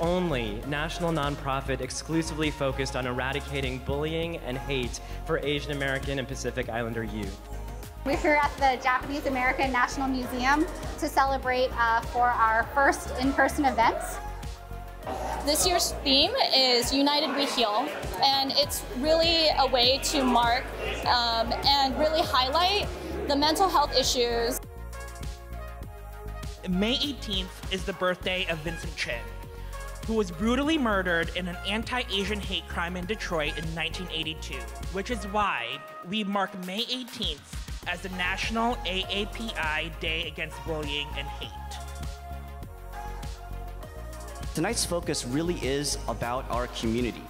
national nonprofit exclusively focused on eradicating bullying and hate for Asian American and Pacific Islander youth. We're here at the Japanese American National Museum to celebrate uh, for our first in-person event. This year's theme is United We Heal, and it's really a way to mark um, and really highlight the mental health issues. May 18th is the birthday of Vincent Chin, who was brutally murdered in an anti Asian hate crime in Detroit in 1982, which is why we mark May 18th as the National AAPI Day Against Bullying and Hate. Tonight's focus really is about our community.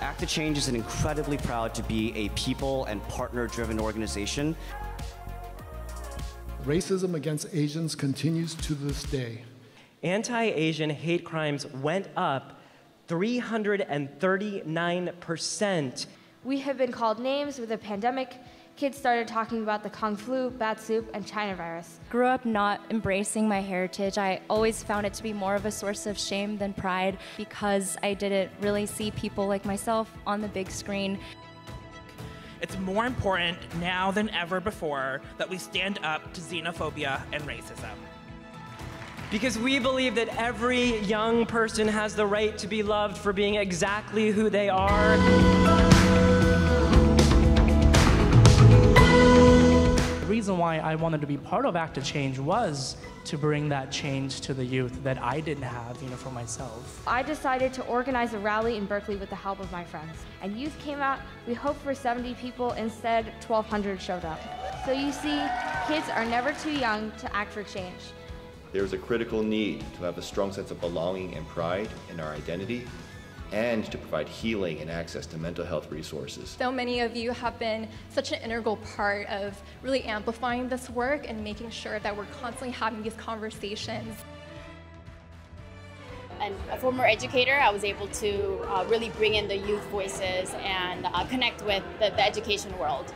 Act to Change is an incredibly proud to be a people and partner driven organization. Racism against Asians continues to this day. Anti Asian hate crimes went up 339%. We have been called names with the pandemic kids started talking about the Kung flu, bat soup, and China virus. Grew up not embracing my heritage. I always found it to be more of a source of shame than pride because I didn't really see people like myself on the big screen. It's more important now than ever before that we stand up to xenophobia and racism. Because we believe that every young person has the right to be loved for being exactly who they are. The reason why I wanted to be part of Act to Change was to bring that change to the youth that I didn't have, you know, for myself. I decided to organize a rally in Berkeley with the help of my friends. And youth came out, we hoped for 70 people, instead 1,200 showed up. So you see, kids are never too young to act for change. There's a critical need to have a strong sense of belonging and pride in our identity and to provide healing and access to mental health resources. So many of you have been such an integral part of really amplifying this work and making sure that we're constantly having these conversations. And a former educator, I was able to uh, really bring in the youth voices and uh, connect with the, the education world.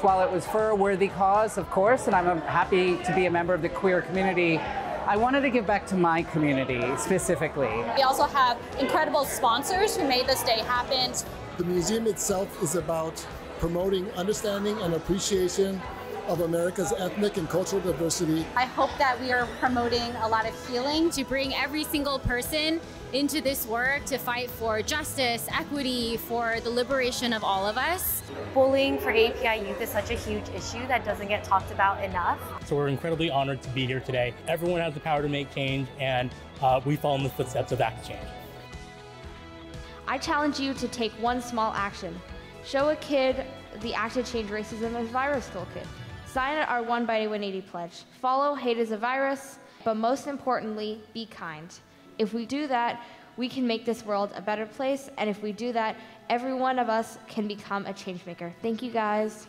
While it was for a worthy cause, of course, and I'm happy to be a member of the queer community, I wanted to give back to my community specifically. We also have incredible sponsors who made this day happen. The museum itself is about promoting understanding and appreciation of America's ethnic and cultural diversity. I hope that we are promoting a lot of healing to bring every single person into this work to fight for justice, equity, for the liberation of all of us. Bullying for API youth is such a huge issue that doesn't get talked about enough. So we're incredibly honored to be here today. Everyone has the power to make change, and uh, we follow in the footsteps of Act Change. I challenge you to take one small action. Show a kid the Act to Change Racism as Virus Toolkit. Sign our 1 by 180 pledge. Follow Hate is a Virus, but most importantly, be kind. If we do that, we can make this world a better place, and if we do that, every one of us can become a change maker. Thank you guys.